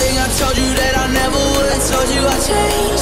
I told you that I never would. Told you I changed,